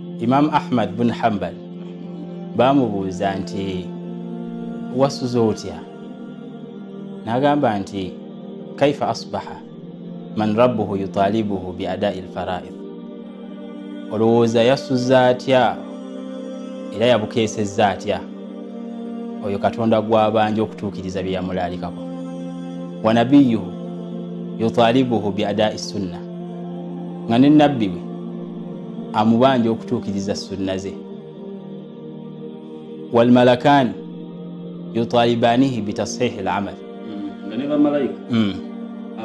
imamu ahmad bun hambal bamubuuza nti wasuza otya? N'agamba nti kaifa asbaha man rabbuhu yutalibuhu biadai lfaraid olowooza yasuza atya era yabukeesezza atya? Oyo katonda gwabanja okutuukiriza bye yamulaalikako. Wanabiyuhu yutalibuhu biadai sunna nga ne nabbi we amubanja okutuukiriza sunna ze walmalakani yutalibanihi bitashihi lamal nga ne bamalayika mm.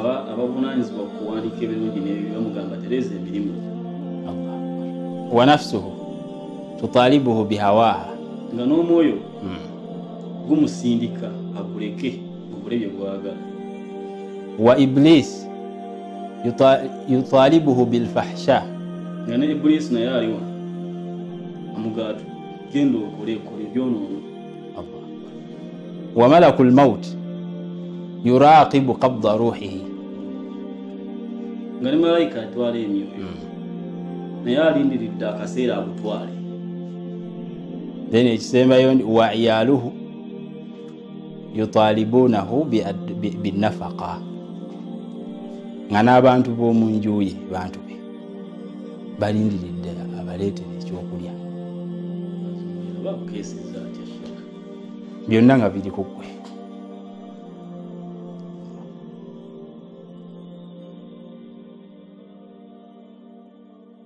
aba- abavunanyizibwa ku kuwandiika ebirungi n'ebibi bamugamba tereeza emirimu Allah. wa nafsuhu tutalibuhu bihawaha nga n'omwoyo mm. gumusindika aguleke ogule bye gwagala wa iblis yuta- yutalibuhu bilfahsha nga ne ibulisi naye aliwa amugaatu genda okole ekole ebyonoono wa malaku lmaut yuraqibu qabda ruhihi. Nga ne malayika atwala emyoyo naye alindiridde akaseera agutwale then ekisembayo ndi wa iyaluhu yutalibunahu biad- bi- binafaqa nga n'abantu b'omu njuye bantu be balindiridde abaleetere ekyokulya byonna nga biri ku ggwe